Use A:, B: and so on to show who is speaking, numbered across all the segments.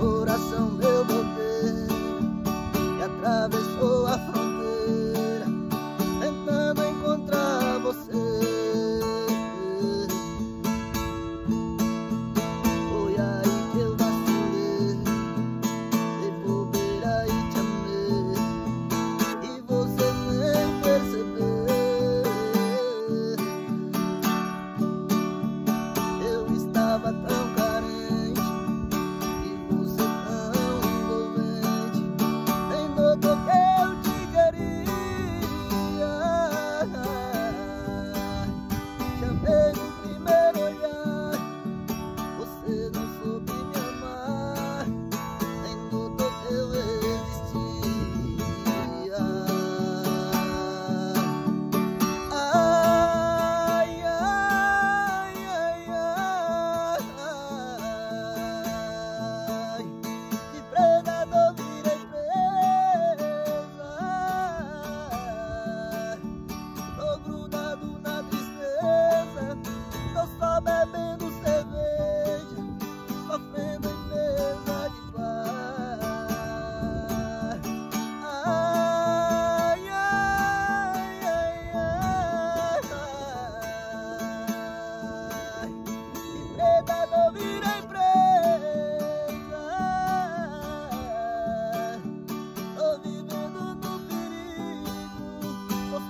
A: coração meu poder que atravessou a fronteira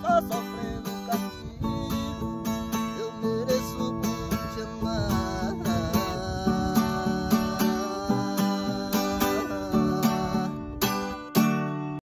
A: us